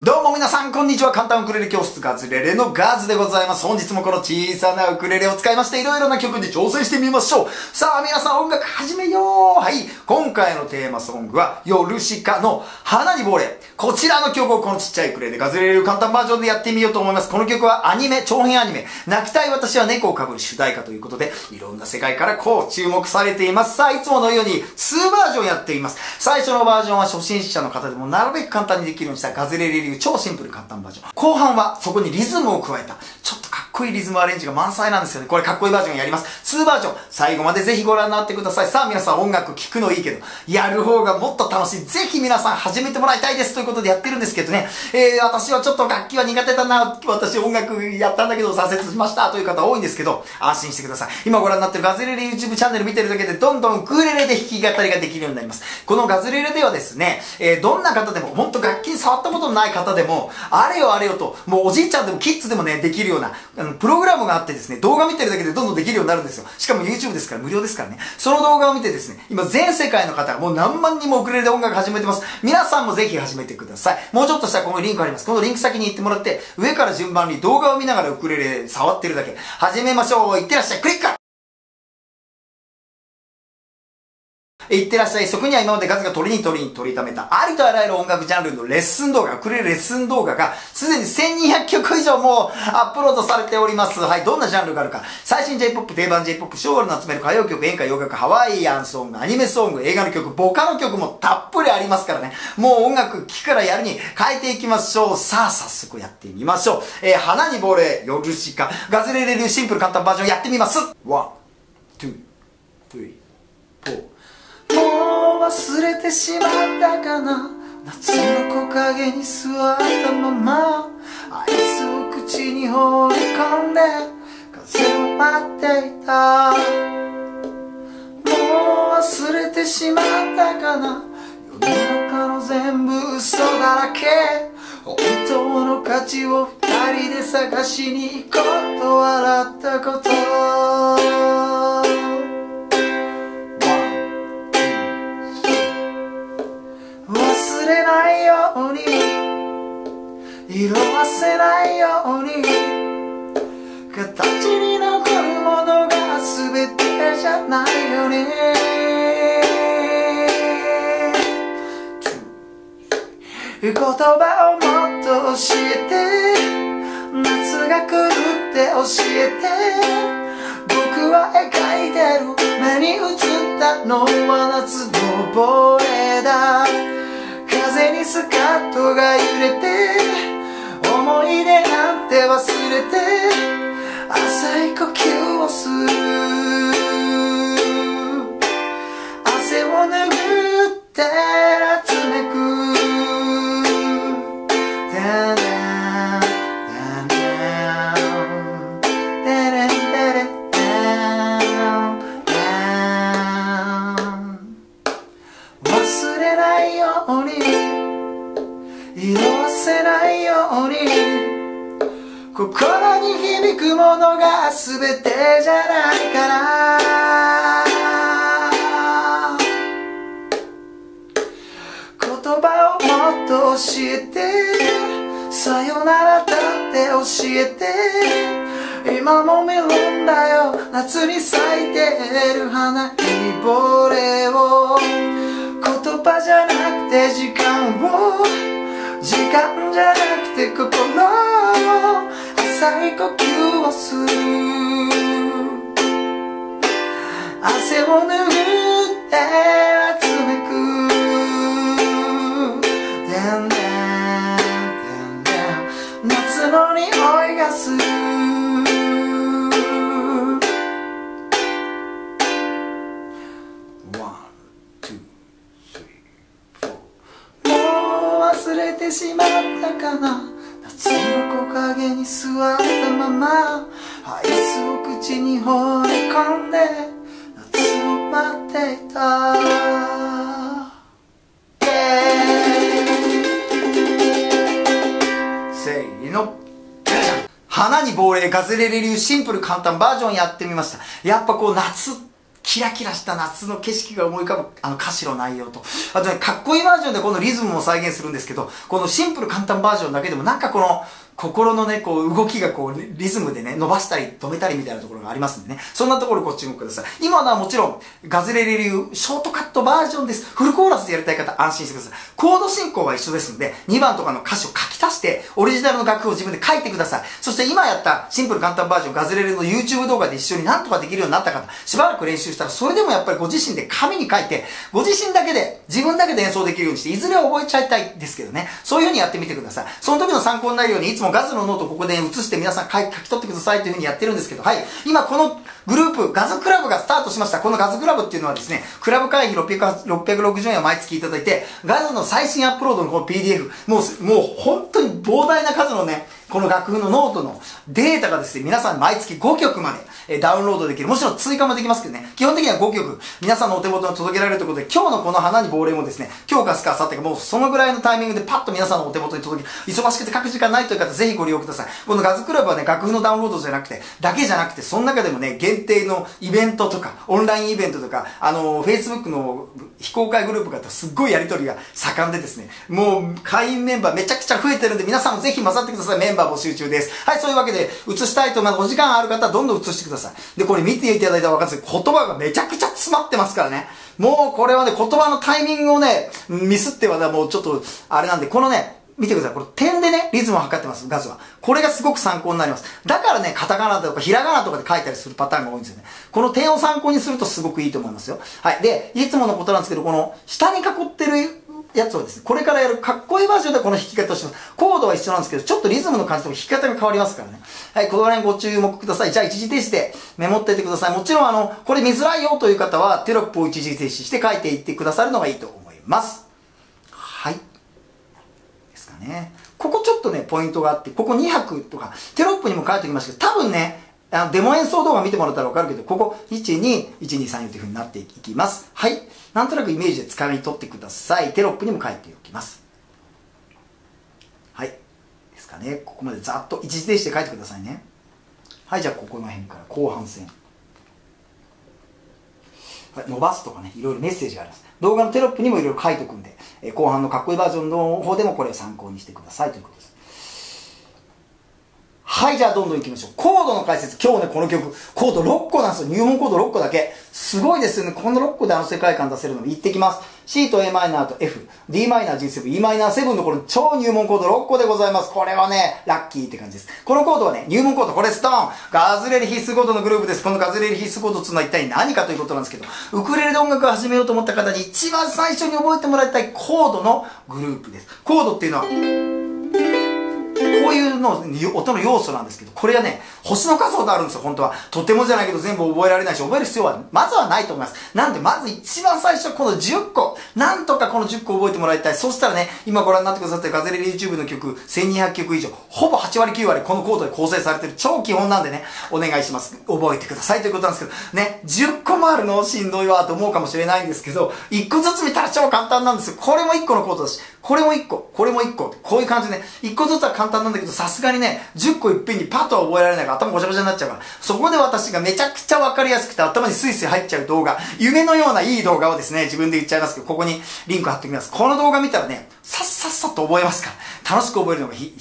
どうも皆さん、こんにちは。簡単ウクレレ教室ガズレレのガーズでございます。本日もこの小さなウクレレを使いまして、いろいろな曲に挑戦してみましょう。さあ、皆さん音楽始めようはい。今回のテーマソングは、ヨルシカの花に亡霊。こちらの曲をこのちっちゃいウクレレでガズレレ簡単バージョンでやってみようと思います。この曲はアニメ、長編アニメ、泣きたい私は猫をかぶる主題歌ということで、いろんな世界からこう注目されています。さあ、いつものように2バージョンやっています。最初のバージョンは初心者の方でもなるべく簡単にできるようにしたガズレレ流超シンプル簡単単バージョン。後半はそこにリズムを加えた、ちょっとかっこいいリズムアレンジが満載なんですよね。これかっこいいバージョンやります。2バージョン、最後までぜひご覧になってください。さあ皆さん音楽聴くのいいけど、やる方がもっと楽しい。ぜひ皆さん始めてもらいたいです。ということでやってるんですけどね。えー、私はちょっと楽器は苦手だな。私音楽やったんだけど挫折しましたという方多いんですけど、安心してください。今ご覧になってるガズレレ YouTube チャンネル見てるだけでどんどんウクレレで弾き語りができるようになります。このガズレレではですね、えー、どんな方でも、ほんと楽器に触ったことのない方でも、あれよあれよと、もうおじいちゃんでもキッズでもね、できるような、あの、プログラムがあってですね、動画見てるだけでどんどんできるようになるんですよ。しかも YouTube ですから無料ですからね。その動画を見てですね、今全世界の方がもう何万人もウクレレで音楽始めてます。皆さんもぜひ始めてください。もうちょっとしたらこのリンクあります。このリンク先に行ってもらって、上から順番に動画を見ながらウクレレ触ってるだけ。始めましょう。いってらっしゃい。クリックいってらっしゃい。そこには今までガズが取りに取りに取りためた、ありとあらゆる音楽ジャンルのレッスン動画、くれるレッスン動画が、すでに1200曲以上もアップロードされております。はい、どんなジャンルがあるか。最新 J-POP、定番 J-POP、昭和の集める歌謡曲、演歌、洋楽、ハワイアンソング、アニメソング、映画の曲、ボカの曲もたっぷりありますからね。もう音楽聴くからやるに変えていきましょう。さあ、早速やってみましょう。えー、花に亡霊、夜しか、ガズレレ流シンプル簡単バージョンやってみます。One, two, three,フォー。もう忘れてしまったかな。夏の木陰に座ったまま。アイスを口に放り込んで。風を待っていた。もう忘れてしまったかな。世の中の全部嘘だらけ。本当の価値を二人で探しに行こうと笑ったこと。色あせないように。形に残るものが全てじゃないよね。言葉をもっと教えて。夏が来るって教えて。僕は描いてる。目に映ったのは夏のボレだ。風にスカットが揺れて思い出なんて忘れて浅い呼吸をする。汗を拭って集めく。ダダダダダレンダレン忘れないように色あせないように。心に響くものが全てじゃないから言葉をもっと教えてさよならだって教えて今もメロンだよ夏に咲いてる花にぼれを。言葉じゃなくて時間を時間じゃなくて心。浅い呼吸をする。汗を拭ってこれガズレレ流シンプル簡単バージョンやってみました。やっぱこう夏キラキラした夏の景色が思い浮かぶあの歌詞の内容と、あとね、かっこいいバージョンでこのリズムも再現するんですけど、このシンプル簡単バージョンだけでもなんかこの、心のね、こう、動きがこう、リズムでね、伸ばしたり止めたりみたいなところがありますんでね。そんなところご注目ください。今のはもちろん、ガズレレ流、ショートカットバージョンです。フルコーラスでやりたい方、安心してください。コード進行は一緒ですので、2番とかの歌詞を書き足して、オリジナルの楽譜を自分で書いてください。そして今やったシンプル簡単バージョン、ガズレレの YouTube 動画で一緒になんとかできるようになった方、しばらく練習したら、それでもやっぱりご自身で紙に書いて、ご自身だけで、自分だけで演奏できるようにして、いずれは覚えちゃいたいですけどね。そういう風にやってみてください。その時の参考になるように、いつもガズのノートここで写して皆さん書き取ってくださいというふうにやってるんですけど、はい。今このグループ、ガズクラブがスタートしました。このガズクラブっていうのはですね、クラブ会費660円を毎月いただいて、ガズの最新アップロードのこの PDF、もう、もう本当に膨大な数のね、この楽譜のノートのデータがですね、皆さん毎月5曲まで、ダウンロードできる。もちろん追加もできますけどね、基本的には5曲、皆さんのお手元に届けられるということで、今日のこの花に亡霊もですね、今日かすかあさってか、もうそのぐらいのタイミングでパッと皆さんのお手元に届け、忙しくて書く時間ないという方、ぜひご利用ください。このガズクラブはね、楽譜のダウンロードじゃなくて、だけじゃなくて、その中でもね、限定のイベントとか、オンラインイベントとか、あの、Facebook の非公開グループがすっごいやりとりが盛んでですね、もう会員メンバーめちゃくちゃ増えてるんで、皆さんもぜひ混ざってください。メンバー募集中です。はい、そういうわけで、映したいと思います。お時間ある方はどんどん映してください。で、これ見ていただいたら分かるんですけど、言葉がめちゃくちゃ詰まってますからね。もうこれはね、言葉のタイミングをね、ミスってはね、もうちょっと、あれなんで、このね、見てください。これ点でね、リズムを測ってます、ガズは。これがすごく参考になります。だからね、カタカナとかひらがなとかで書いたりするパターンが多いんですよね。この点を参考にするとすごくいいと思いますよ。はい。で、いつものことなんですけど、この下に囲ってるやつをですね、これからやるかっこいいバージョンでこの弾き方をします。コードは一緒なんですけど、ちょっとリズムの感じと弾き方が変わりますからね。はい、この辺ご注目ください。じゃあ一時停止でメモっていてください。もちろんあの、これ見づらいよという方は、テロップを一時停止して書いていってくださるのがいいと思います。はい。ですかね。ここちょっとね、ポイントがあって、ここ2拍とか、テロップにも書いておきましたけど、多分ね、あの、デモ演奏動画見てもらったらわかるけど、ここ、1、2、1、2、3、4という風になっていきます。はい。なんとなくイメージで掴み取ってください。テロップにも書いておきます。はい。ですかね。ここまでざっと一時停止で書いてくださいね。はい、じゃあここの辺から後半戦。はい、伸ばすとかね、いろいろメッセージがあります。動画のテロップにもいろいろ書いておくんで、え後半のかっこいいバージョンの方でもこれを参考にしてくださいということです。はい、じゃあどんどん行きましょう。コードの解説。今日ね、この曲、コード6個なんですよ。入門コード6個だけ。すごいですよね。この6個であの世界観出せるの言ってきます。C と a マイナーと F、d マイナー G7、e マイナー7のこの超入門コード6個でございます。これはね、ラッキーって感じです。このコードはね、入門コード、これストーン。ガズレレ必須コードのグループです。このガズレレ必須コードっていうのは一体何かということなんですけど、ウクレレで音楽を始めようと思った方に一番最初に覚えてもらいたいコードのグループです。コードっていうのは、こういうの、音の要素なんですけど、これはね、星の数ほどあるんですよ、本当は。とてもじゃないけど全部覚えられないし、覚える必要は、まずはないと思います。なんで、まず一番最初、この10個、なんとかこの10個覚えてもらいたい。そしたらね、今ご覧になってくださってるガゼレリ YouTube の曲、1200曲以上、ほぼ8割9割このコードで構成されてる超基本なんでね、お願いします。覚えてくださいということなんですけど、ね、10個もあるのしんどいわと思うかもしれないんですけど、1個ずつ見たら超簡単なんですよ。これも1個のコードだし、これも1個、これも1個、こういう感じでね、1個ずつは簡単なんだけど、さすがにね、10個いっぺんにパッとは覚えられないから頭ごちゃごちゃになっちゃうから、そこで私がめちゃくちゃわかりやすくて頭にスイスイ入っちゃう動画、夢のようないい動画をですね、自分で言っちゃいますけど、ここにリンク貼っておきます。この動画見たらね、さっさっさと覚えますから、楽しく覚えるのが秘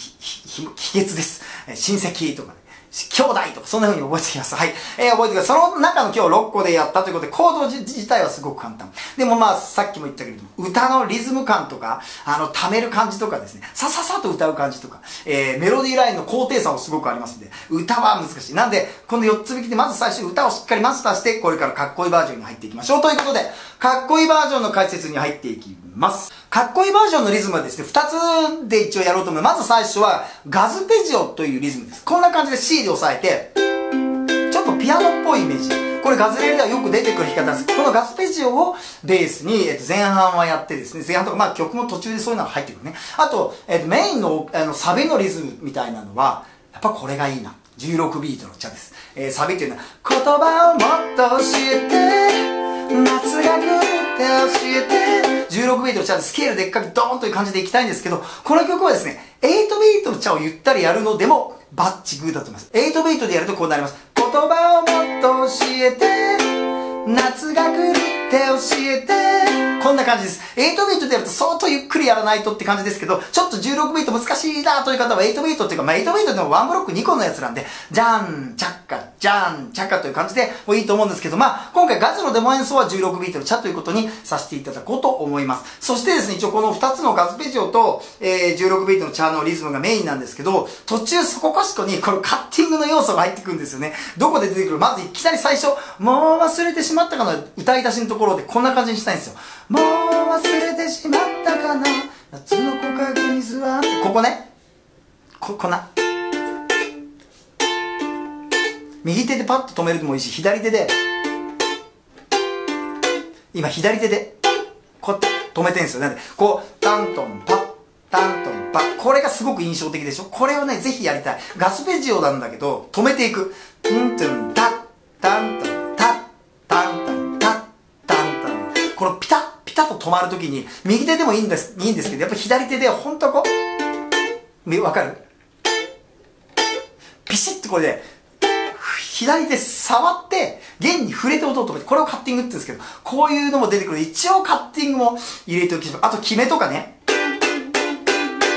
訣です。親戚とかね。兄弟とか、そんな風に覚えてきます。はい。えー、覚えてください。その中の今日6個でやったということで、コード自体はすごく簡単。でもまあ、さっきも言ったけれども、歌のリズム感とか、あの、溜める感じとかですね、さささと歌う感じとか、えー、メロディーラインの高低差もすごくありますんで、歌は難しい。なんで、この4つ引きで、まず最初歌をしっかりマスターして、これからかっこいいバージョンに入っていきましょう。ということで、かっこいいバージョンの解説に入っていきます。ますかっこいいバージョンのリズムはですね、2つで一応やろうと思います。まず最初は、ガズペジオというリズムです。こんな感じで C で押さえて、ちょっとピアノっぽいイメージ。これガズレレではよく出てくる弾き方です。このガズペジオをベースに、えっと、前半はやってですね、前半とか、まあ曲も途中でそういうのが入ってくるね。あと、えっと、メインのあのサビのリズムみたいなのは、やっぱこれがいいな。16ビートのチャです。えー、サビっていうのは、言葉をもっと教えて、夏が来るって教えて、16ビートのチャーってスケールでっかくドーンという感じでいきたいんですけど、この曲はですね、8ビートのチャをゆったりやるのでも、バッチグーだと思います。8ビートでやるとこうなります。言葉をもっと教えて、夏が来るって教えてこんな感じです。8ビートでやると相当ゆっくりやらないとって感じですけど、ちょっと16ビート難しいなという方は8ビートっていうか、まあ8ビートでも1ブロック2個のやつなんで、じゃん、チャッカ、じゃん、チャッカという感じでもいいと思うんですけど、まあ今回ガズのデモ演奏は16ビートのチャということにさせていただこうと思います。そしてですね、一応この2つのガズペジオと、えー、16ビートのチャーのリズムがメインなんですけど、途中そこかしこにこのカッティングの要素が入ってくるんですよね。どこで出てくるまずいきなり最初、もう忘れてしまったかの歌い出しのところでこんな感じにしたいんですよ。もう忘れてしまったかな。夏の木陰に座って。ここね。ここな。右手でパッと止めるでもいいし左手で。今左手で。こうやって止めてるんですよ。なんでこうタントンパッタントンパッ。これがすごく印象的でしょ？これをねぜひやりたい。ガスペジオなんだけど止めていく。トントンタッタントン。止まるときに、右手でもいいんです、いいんですけど、やっぱ左手で本当こう、わかる？ピシッとこれで、左手触って、弦に触れて音を止めて、これをカッティングって言うんですけど、こういうのも出てくる一応カッティングも入れておきましょう。あと、決めとかね。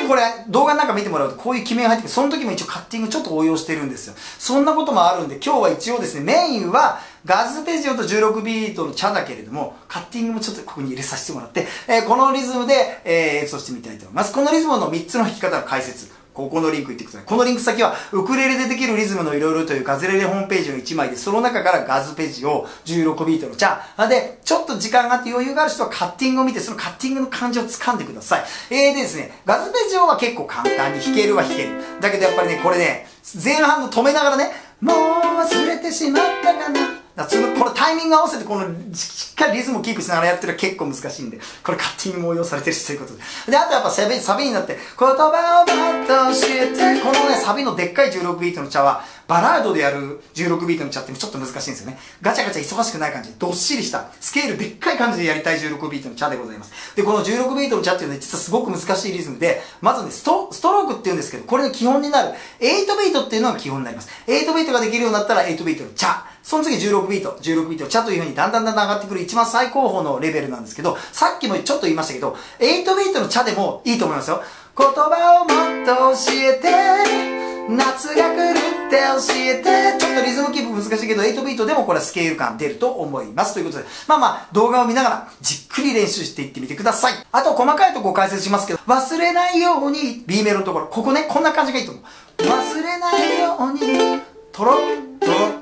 これ、動画なんか見てもらうと、こういう決めが入ってくる。その時も一応カッティングちょっと応用してるんですよ。そんなこともあるんで、今日は一応ですね、メインは、ガズペジオと16ビートの茶だけれども、カッティングもちょっとここに入れさせてもらって、えー、このリズムで、えー、演奏してみたいと思います。このリズムの3つの弾き方の解説。ここのリンク行ってください。このリンク先は、ウクレレでできるリズムのいろいろというガズレレホームページの1枚で、その中からガズページを16ビートのチャー。で、ちょっと時間があって余裕がある人はカッティングを見て、そのカッティングの感じを掴んでください。えーでですね、ガズペジオは結構簡単に弾けるは弾ける。だけどやっぱりね、これね、前半の止めながらね、もう忘れてしまったかな。このタイミング合わせてこのしっかりリズムをキープしながらやってるのは結構難しいんで、これカッティングも応用されてるしということで。で、あとやっぱサビサビになって、言葉をもっと教えて、このね、サビのでっかい16ビートのチャは、バラードでやる16ビートのチャってちょっと難しいんですよね。ガチャガチャ忙しくない感じ、どっしりした、スケールでっかい感じでやりたい16ビートのチャでございます。で、この16ビートのチャっていうのは実はすごく難しいリズムで、まずね、ストストロークって言うんですけど、これの基本になる、8ビートっていうのが基本になります。8ビートができるようになったら8ビートのチャ。その次16ビート、16ビート、チャというふうにだんだんだんだん上がってくる一番最高峰のレベルなんですけど、さっきもちょっと言いましたけど、8ビートのチャでもいいと思いますよ。言葉をもっと教えて、夏が来るって教えて、ちょっとリズムキープ難しいけど、8ビートでもこれはスケール感出ると思います。ということで、まあまあ、動画を見ながらじっくり練習していってみてください。あと、細かいとこ解説しますけど、忘れないように B メロのところ、ここね、こんな感じがいいと思う。忘れないように、トロッ、トロッ、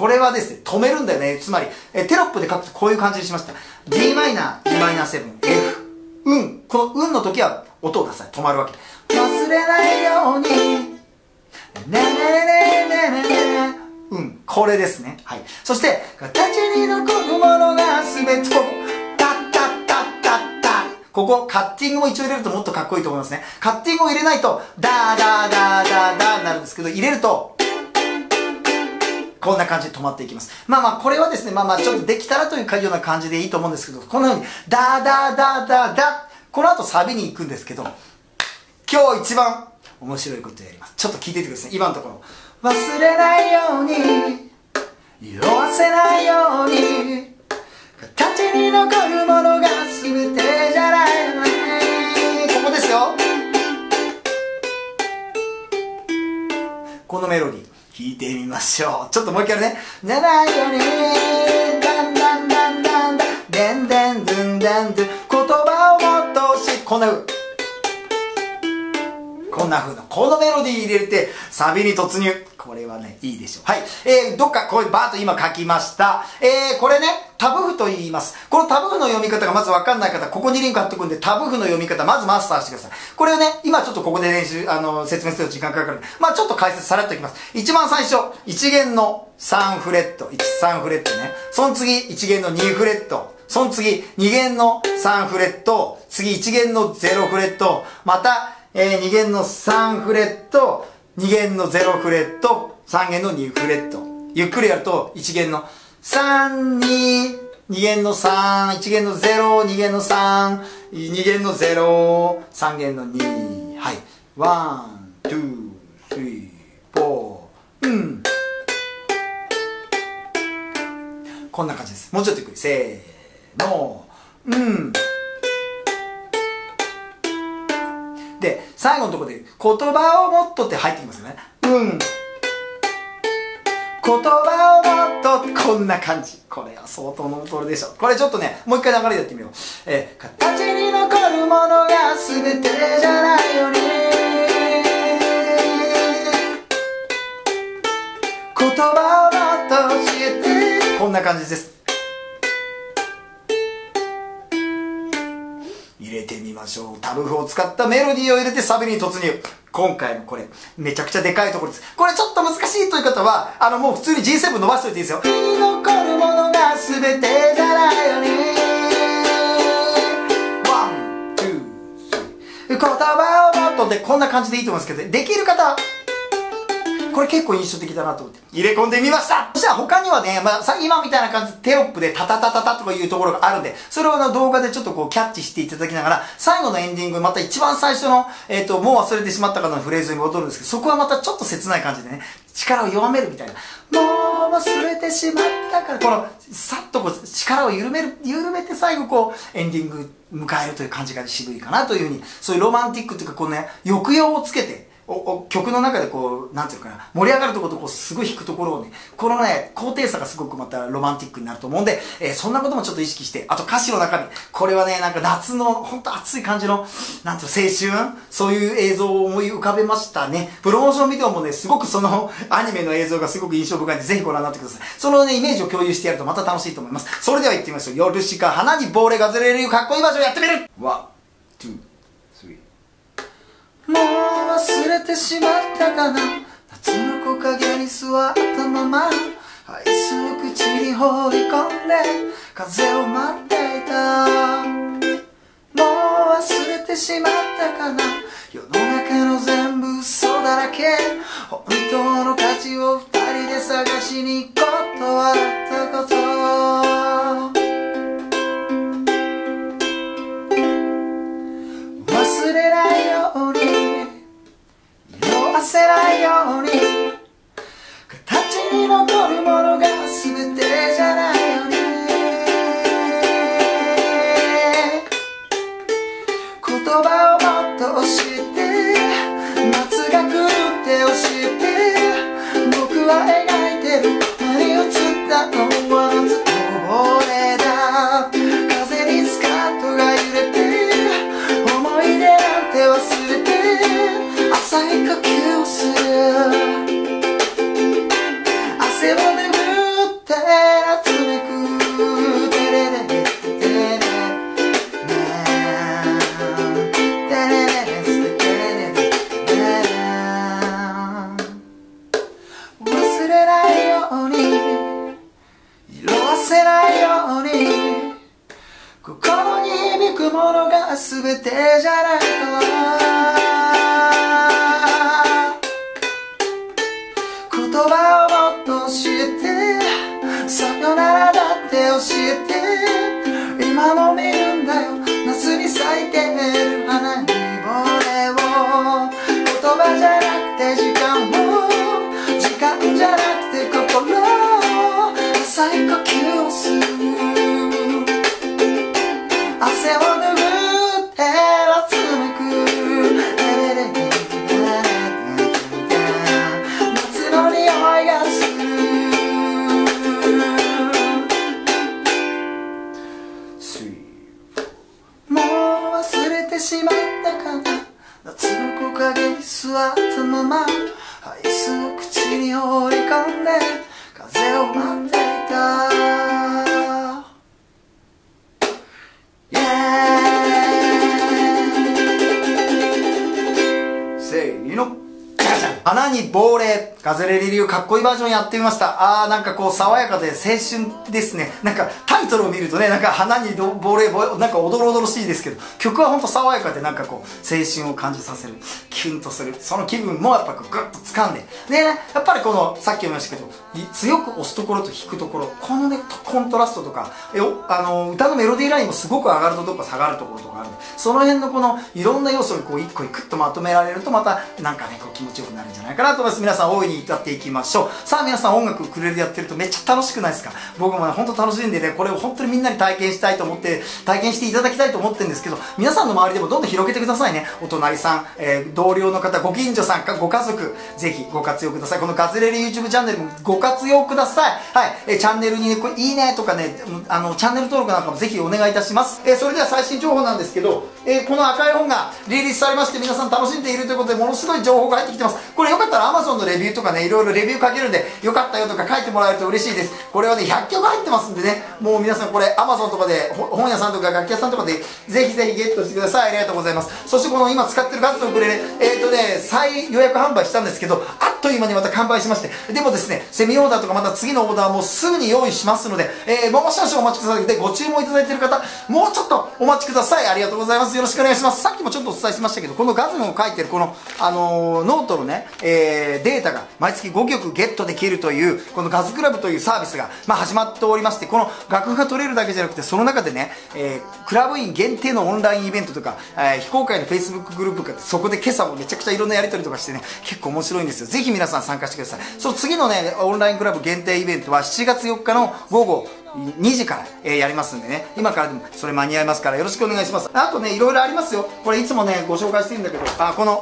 これはですね、止めるんだよね。つまり、えテロップで書くとこういう感じにしました。d マイナー、d マイナー7、F、うん。このうんの時は音を出さない。止まるわけ。忘れないように、ねねねねねねねうん。これですね。はい。そして、形に残るものがすべて、ここ、タッタッタッタッタここ、カッティングも一応入れるともっとかっこいいと思いますね。カッティングを入れないと、ダーダーダーダーダーになるんですけど、入れると、こんな感じで止まっていきます。まあまあ、これはですね、まあまあ、ちょっとできたらというような感じでいいと思うんですけど、こんな風に、ダーダーダーダーダこの後サビに行くんですけど、今日一番面白いことやります。ちょっと聞いててください。今のところ。忘れないように、色あせないように、形に残るものが全ててみましょう。ちょっともう一回ね。ならよに、だんだんだんだんだん、でんでんずんだんずん、言葉をもっとし、こんな風。こんな風な、このメロディー入れて、サビに突入。これはね、いいでしょう。はい。えー、どっか、こういうバーッと今書きました。えー、これね、タブ譜と言います。このタブ譜の読み方がまずわかんない方、ここにリンク貼ってくんで、タブ譜の読み方、まずマスターしてください。これをね、今ちょっとここで練習、あの、説明すると時間かかるんで、まあちょっと解説さらっといきます。一番最初、1弦の3フレット、1、3フレットね。その次、1弦の2フレット。その次、2弦の3フレット。次、1弦の0フレット。また、えー、2弦の3フレット。2弦の0フレット。3弦の2フレット。ゆっくりやると、1弦の3、2、2弦の3、1弦の0、2弦の3、2弦の0、3弦の2。はい。ワン、ツー、スリー、フォー。うん。こんな感じですもうちょっとゆっくりせーのうんで最後のところで言葉をもっとって入ってきますよね。うん。言葉をもっとこんな感じ。これは相当の劣るでしょこれちょっとねもう一回流れでやってみよう。えー、形に残るものが全てじゃないよね。言葉をもっと教えて。こんな感じです。ましょう。タブ譜を使ったメロディーを入れてサビに突入。今回のこれめちゃくちゃでかいところです。これちょっと難しいという方はあのもう普通に G7 伸ばしといていいですよ。残るものが全てじゃないよねワン、ツー、スリー。言葉をもっとでこんな感じでいいと思うんですけどできる方これ結構印象的だなと思って入れ込んでみましたそしたら他にはね、まあ、さ今みたいな感じでテロップでタタタタタとかいうところがあるんで、それをの動画でちょっとこうキャッチしていただきながら、最後のエンディング、また一番最初の、えっ、ー、と、もう忘れてしまったかのフレーズに戻るんですけど、そこはまたちょっと切ない感じでね、力を弱めるみたいな。もう忘れてしまったから、この、さっとこう、力を緩める、緩めて最後こう、エンディング迎えるという感じが渋いかなというふうに、そういうロマンティックっていうか、こうね、抑揚をつけて、おお曲の中でこう、なんていうかな、盛り上がるところとこう、すごい弾くところをね、このね、高低差がすごくまたロマンティックになると思うんで、えー、そんなこともちょっと意識して、あと歌詞の中身、これはね、なんか夏の、ほんと熱い感じの、なんていう青春？そういう映像を思い浮かべましたね。プロモーションビデオもね、すごくその、アニメの映像がすごく印象深いんで、ぜひご覧になってください。そのね、イメージを共有してやるとまた楽しいと思います。それでは行ってみましょう。夜しか花に亡霊がずれるかっこいいバージョンやってみるワン、ツ、ー。もう忘れてしまったかな。夏の木陰に座ったまま。アイスを口に放り込んで。風を待っていた。もう忘れてしまったかな。世の中の全部嘘だらけ。本当の価値を二人で探しに断ったこと。せないように。形に残るものが全てじゃないよね。言葉をもっと教えて夏が来るって教えて僕は葉をもっと教えてさよならだって教えて。今も見るんだよ。夏に咲いてる。に座ったままアイスを口に放り込んで花に亡霊ガゼレリ流かっこいいバージョンやってみました。あーなんかこう爽やかで青春ですね。なんかタイトルを見るとねなんか花に亡霊なんかおどろおどろしいですけど曲はほんと爽やかでなんかこう青春を感じさせる。キュンとする。その気分もやっぱこうグッと掴んで。でねやっぱりこのさっきも言いましたけど強く押すところと引くところこのねコントラストとかえあの歌のメロディーラインもすごく上がるとどころ下がるところとかあるんでその辺のこのいろんな要素がこう一個にクッとまとめられるとまたなんかねこう気持ちよくなるんじゃないじゃないかなと思います。皆さん大いに歌っていきましょう。さあ皆さん音楽ウクレレやってるとめっちゃ楽しくないですか？僕もね、ほんと楽しいんでね、これを本当にみんなに体験したいと思って、体験していただきたいと思ってるんですけど、皆さんの周りでもどんどん広げてくださいね。お隣さん、えー、同僚の方、ご近所さんか、ご家族、ぜひご活用ください。このガズレレ YouTube チャンネルもご活用ください。はい。えー、チャンネルにね、これいいねとかね、あの、チャンネル登録なんかもぜひお願いいたします。えー、それでは最新情報なんですけど、えー、この赤い本がリリースされまして皆さん楽しんでいるということでものすごい情報が入ってきてます。これよかったら Amazon のレビューとかね、いろいろレビュー書けるんで、よかったよとか書いてもらえると嬉しいです。これはね、100曲入ってますんでね、もう皆さんこれ Amazon とかで、本屋さんとか楽器屋さんとかで、ぜひぜひゲットしてください。ありがとうございます。そしてこの今使ってるガッツのウクレレ、えっ、ー、とね、再予約販売したんですけど、あっという間にまた完売しまして、でもですね、セミオーダーとかまた次のオーダーもすぐに用意しますので、えー、もう少々お待ちください。で、ご注文いただいている方、もうちょっとお待ちください。ありがとうございます。よろしくお願いします。さっきもちょっとお伝えしましたけど、この楽譜を書いてるこの、あのー、ノートのね、えー、データが毎月5曲ゲットできるという、このガズクラブというサービスが、まあ、始まっておりまして、この楽譜が取れるだけじゃなくて、その中でね、えー、クラブ員限定のオンラインイベントとか、えー、非公開の Facebook グループがそこで今朝もめちゃくちゃいろんなやり取りとかしてね、結構面白いんですよ。ぜひ皆さん参加してください。その次のね、オンラインクラブ限定イベントは7月4日の午後2時から、えー、やりますんでね、今からでもそれ間に合いますからよろしくお願いします。あとね、いろいろありますよ。これいつもね、ご紹介してるんだけど、あ、この、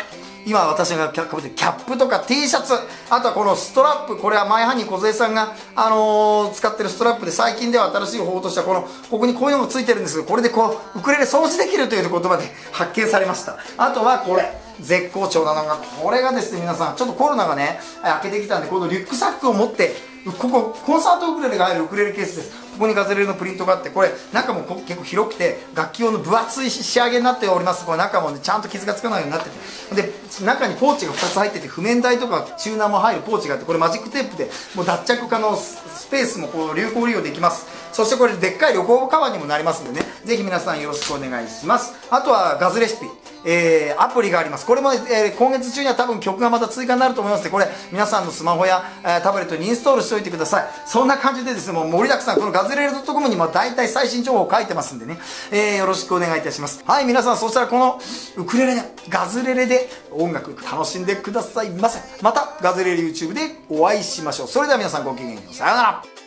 今私がかぶってるキャップとか T シャツあとはこのストラップこれは前半に梢さんが、あのー、使ってるストラップで最近では新しい方法としてはこのここにこういうのもついてるんですけどこれでこうウクレレ掃除できるという言葉で発見されましたあとはこれ絶好調なのがこれがですね皆さん。ちょっとコロナがね開けてきたんでこのリュックサックを持ってここコンサートウクレレが入るウクレレケースです。ここにガズレレのプリントがあってこれ中も結構広くて楽器用の分厚い仕上げになっております。これ中もねちゃんと傷がつかないようになってて。で中にポーチが2つ入ってて譜面台とかチューナーも入るポーチがあってこれマジックテープでもう脱着可能スペースもこう流行利用できます。そしてこれでっかい旅行カバーにもなりますんでね。ぜひ皆さんよろしくお願いします。あとはガズレシピ。えー、アプリがあります。これも、えー、今月中には多分曲がまた追加になると思いますのでこれ皆さんのスマホや、えー、タブレットにインストールしておいてください。そんな感じでですねもう盛りだくさん。このガズレレ .com にも大体最新情報を書いてますんでね、えー、よろしくお願いいたします。はい皆さんそしたらこのウクレレガズレレで音楽楽しんでくださいませ。またガズレレ YouTube でお会いしましょう。それでは皆さんごきげんよう。さようなら。